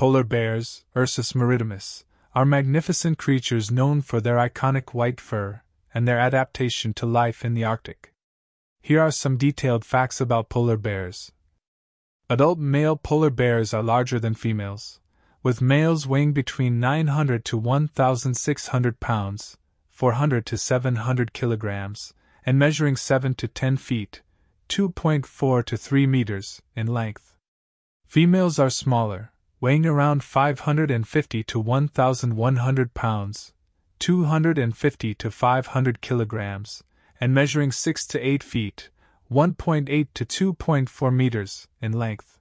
Polar bears, Ursus maritimus, are magnificent creatures known for their iconic white fur and their adaptation to life in the Arctic. Here are some detailed facts about polar bears. Adult male polar bears are larger than females, with males weighing between 900 to 1,600 pounds, 400 to 700 kilograms, and measuring 7 to 10 feet, 2.4 to 3 meters, in length. Females are smaller, weighing around 550 to 1,100 pounds, 250 to 500 kilograms, and measuring 6 to 8 feet, 1.8 to 2.4 meters, in length.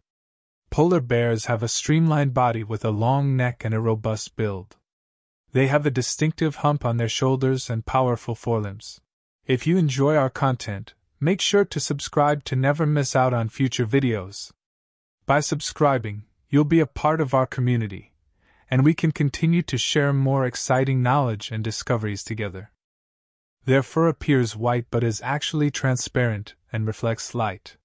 Polar bears have a streamlined body with a long neck and a robust build. They have a distinctive hump on their shoulders and powerful forelimbs. If you enjoy our content, make sure to subscribe to never miss out on future videos. By subscribing, you'll be a part of our community, and we can continue to share more exciting knowledge and discoveries together. Their fur appears white but is actually transparent and reflects light.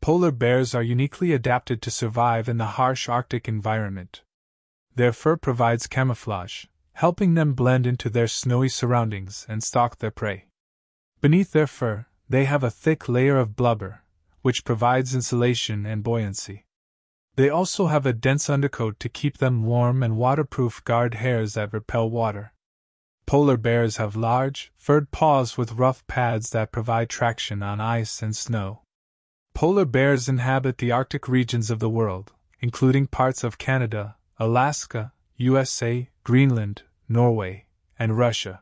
Polar bears are uniquely adapted to survive in the harsh Arctic environment. Their fur provides camouflage, helping them blend into their snowy surroundings and stalk their prey. Beneath their fur, they have a thick layer of blubber, which provides insulation and buoyancy. They also have a dense undercoat to keep them warm and waterproof guard hairs that repel water. Polar bears have large, furred paws with rough pads that provide traction on ice and snow. Polar bears inhabit the Arctic regions of the world, including parts of Canada, Alaska, USA, Greenland, Norway, and Russia.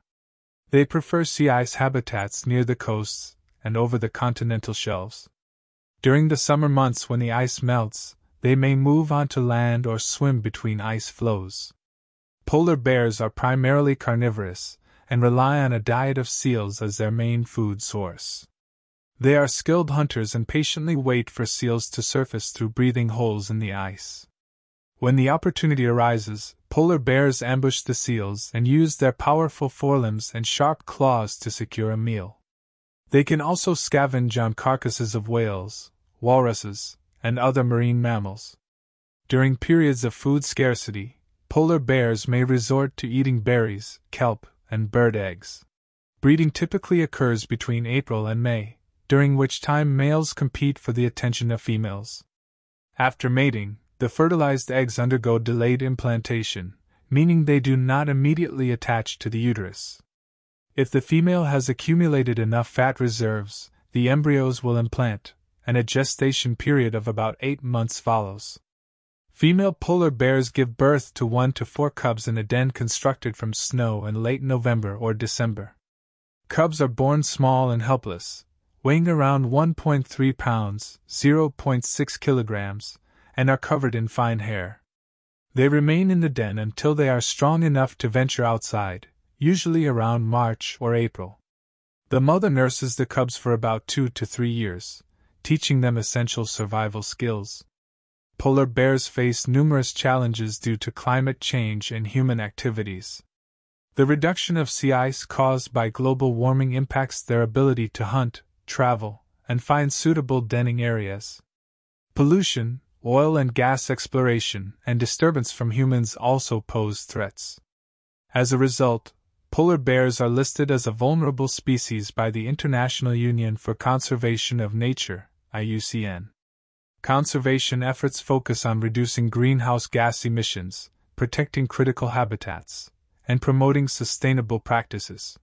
They prefer sea ice habitats near the coasts and over the continental shelves. During the summer months when the ice melts, they may move onto land or swim between ice floes. Polar bears are primarily carnivorous and rely on a diet of seals as their main food source. They are skilled hunters and patiently wait for seals to surface through breathing holes in the ice. When the opportunity arises, polar bears ambush the seals and use their powerful forelimbs and sharp claws to secure a meal. They can also scavenge on carcasses of whales, walruses, and other marine mammals. During periods of food scarcity, polar bears may resort to eating berries, kelp, and bird eggs. Breeding typically occurs between April and May during which time males compete for the attention of females. After mating, the fertilized eggs undergo delayed implantation, meaning they do not immediately attach to the uterus. If the female has accumulated enough fat reserves, the embryos will implant, and a gestation period of about eight months follows. Female polar bears give birth to one to four cubs in a den constructed from snow in late November or December. Cubs are born small and helpless, weighing around 1.3 pounds, 0.6 kilograms, and are covered in fine hair. They remain in the den until they are strong enough to venture outside, usually around March or April. The mother nurses the cubs for about two to three years, teaching them essential survival skills. Polar bears face numerous challenges due to climate change and human activities. The reduction of sea ice caused by global warming impacts their ability to hunt, travel, and find suitable denning areas. Pollution, oil and gas exploration, and disturbance from humans also pose threats. As a result, polar bears are listed as a vulnerable species by the International Union for Conservation of Nature, IUCN. Conservation efforts focus on reducing greenhouse gas emissions, protecting critical habitats, and promoting sustainable practices.